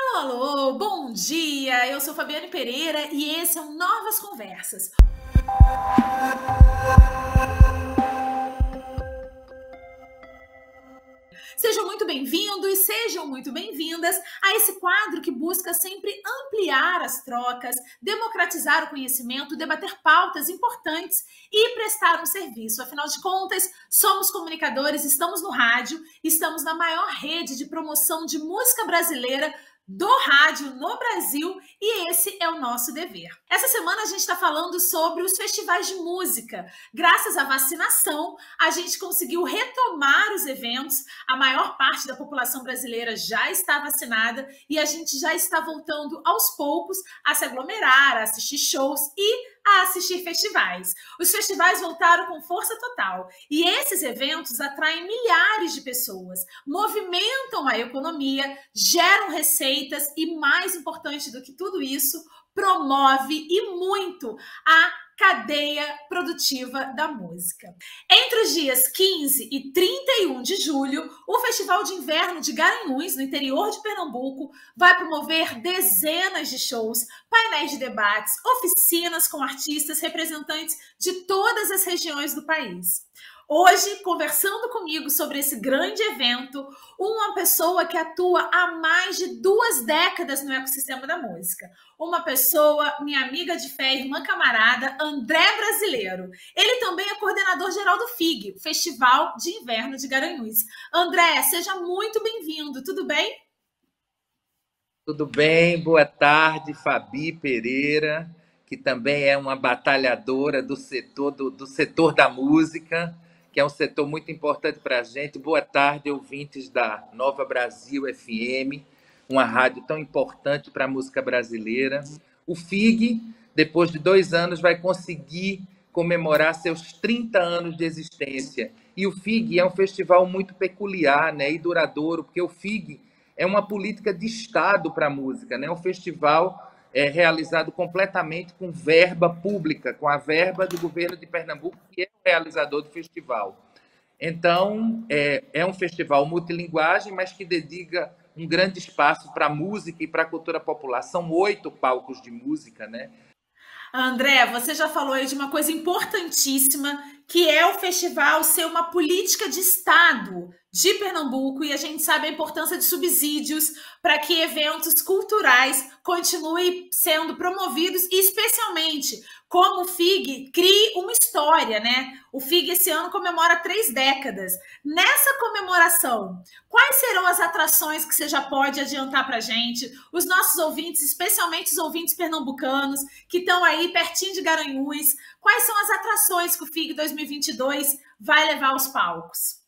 Alô, alô, bom dia! Eu sou Fabiane Pereira e esse é o Novas Conversas. Sejam muito bem-vindos, sejam muito bem-vindas a esse quadro que busca sempre ampliar as trocas, democratizar o conhecimento, debater pautas importantes e prestar um serviço. Afinal de contas, somos comunicadores, estamos no rádio, estamos na maior rede de promoção de música brasileira do rádio no Brasil e esse é o nosso dever. Essa semana a gente está falando sobre os festivais de música. Graças à vacinação, a gente conseguiu retomar os eventos. A maior parte da população brasileira já está vacinada e a gente já está voltando aos poucos a se aglomerar, a assistir shows e a assistir festivais. Os festivais voltaram com força total e esses eventos atraem milhares de pessoas, movimentam a economia, geram receitas e, mais importante do que tudo isso, promove e muito a cadeia produtiva da música. Entre os dias 15 e 31 de julho, o Festival de Inverno de Garanhuns, no interior de Pernambuco, vai promover dezenas de shows, painéis de debates, oficinas com artistas representantes de todas as regiões do país. Hoje, conversando comigo sobre esse grande evento, uma pessoa que atua há mais de duas décadas no ecossistema da música. Uma pessoa, minha amiga de fé, irmã camarada, André Brasileiro. Ele também é coordenador geral do FIG, Festival de Inverno de Garanhuns. André, seja muito bem-vindo, tudo bem? Tudo bem, boa tarde, Fabi Pereira, que também é uma batalhadora do setor, do, do setor da música que é um setor muito importante para a gente. Boa tarde, ouvintes da Nova Brasil FM, uma rádio tão importante para a música brasileira. O FIG, depois de dois anos, vai conseguir comemorar seus 30 anos de existência. E o FIG é um festival muito peculiar né, e duradouro, porque o FIG é uma política de Estado para a música, né? um festival é, realizado completamente com verba pública, com a verba do governo de Pernambuco, que é o realizador do festival. Então, é, é um festival multilinguagem, mas que dedica um grande espaço para a música e para a cultura popular. São oito palcos de música, né? André, você já falou aí de uma coisa importantíssima, que é o festival ser uma política de Estado de Pernambuco e a gente sabe a importância de subsídios para que eventos culturais continuem sendo promovidos, e especialmente como o FIG crie uma história, né? O FIG esse ano comemora três décadas. Nessa comemoração, quais serão as atrações que você já pode adiantar para a gente? Os nossos ouvintes, especialmente os ouvintes pernambucanos, que estão aí pertinho de Garanhuns, quais são as atrações que o FIG 2022 vai levar aos palcos?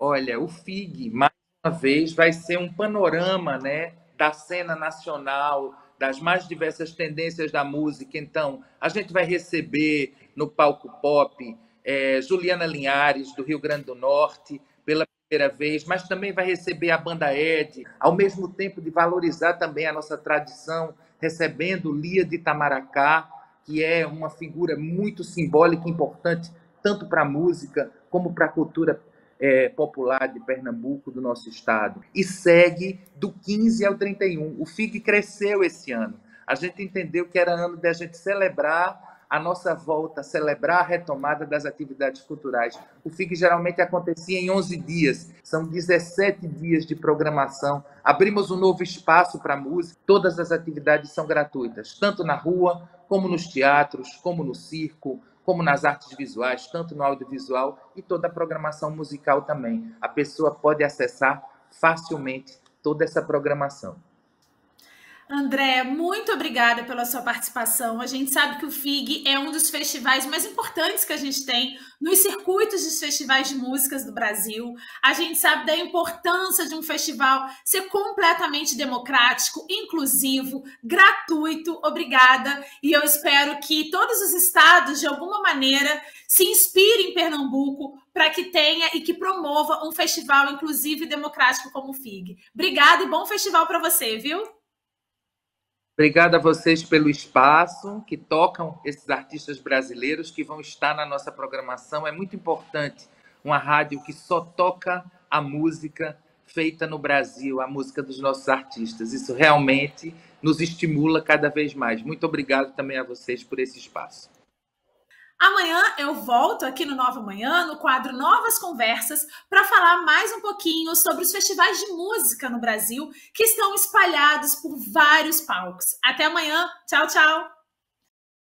Olha, o FIG, mais uma vez, vai ser um panorama né, da cena nacional, das mais diversas tendências da música. Então, a gente vai receber no palco pop é, Juliana Linhares, do Rio Grande do Norte, pela primeira vez, mas também vai receber a banda Ed, ao mesmo tempo de valorizar também a nossa tradição, recebendo Lia de Itamaracá, que é uma figura muito simbólica e importante, tanto para a música como para a cultura é, popular de Pernambuco, do nosso estado, e segue do 15 ao 31. O FIG cresceu esse ano. A gente entendeu que era ano de a gente celebrar a nossa volta, celebrar a retomada das atividades culturais. O FIG geralmente acontecia em 11 dias, são 17 dias de programação. Abrimos um novo espaço para música, todas as atividades são gratuitas, tanto na rua, como nos teatros, como no circo, como nas artes visuais, tanto no audiovisual e toda a programação musical também. A pessoa pode acessar facilmente toda essa programação. André, muito obrigada pela sua participação. A gente sabe que o FIG é um dos festivais mais importantes que a gente tem nos circuitos dos festivais de músicas do Brasil. A gente sabe da importância de um festival ser completamente democrático, inclusivo, gratuito. Obrigada. E eu espero que todos os estados, de alguma maneira, se inspirem em Pernambuco para que tenha e que promova um festival inclusivo e democrático como o FIG. Obrigada e bom festival para você, viu? Obrigado a vocês pelo espaço que tocam esses artistas brasileiros que vão estar na nossa programação. É muito importante uma rádio que só toca a música feita no Brasil, a música dos nossos artistas. Isso realmente nos estimula cada vez mais. Muito obrigado também a vocês por esse espaço. Amanhã eu volto aqui no Nova Manhã, no quadro Novas Conversas, para falar mais um pouquinho sobre os festivais de música no Brasil que estão espalhados por vários palcos. Até amanhã. Tchau, tchau.